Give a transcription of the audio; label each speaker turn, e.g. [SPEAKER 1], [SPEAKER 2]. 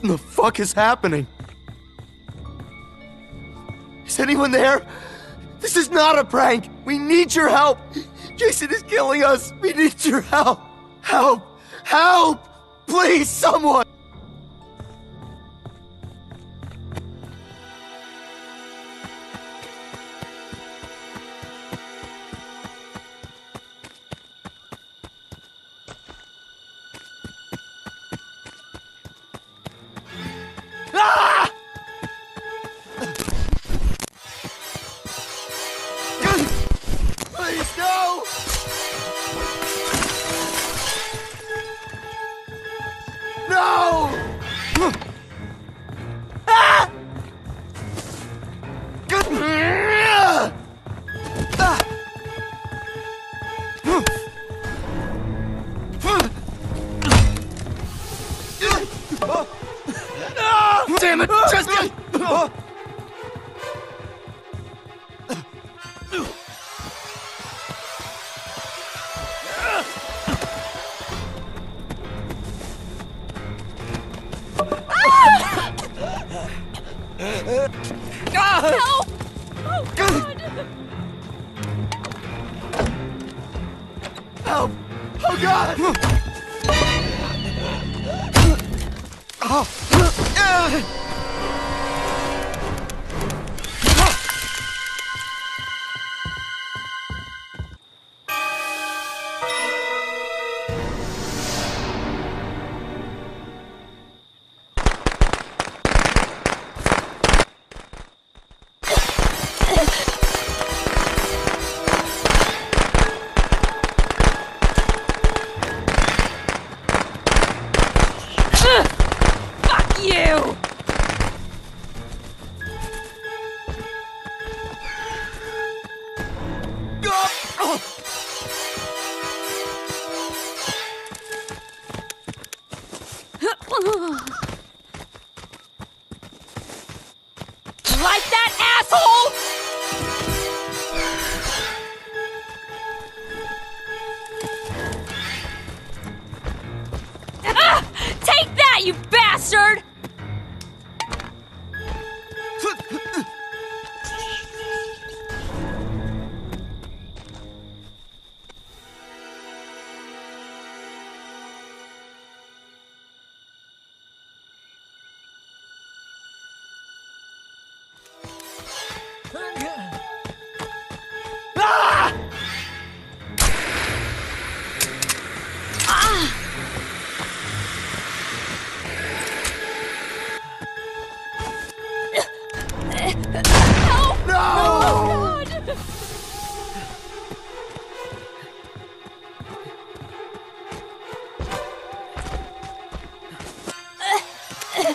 [SPEAKER 1] What in the fuck is happening? Is anyone there? This is not a prank. We need your help. Jason is killing us. We need your help. Help! Help! Please, someone! Damn it, Justin!
[SPEAKER 2] Help! Oh, God!
[SPEAKER 1] Help! Oh God!
[SPEAKER 2] Fuck you! Like that, asshole! Ah! Take that, you bastard!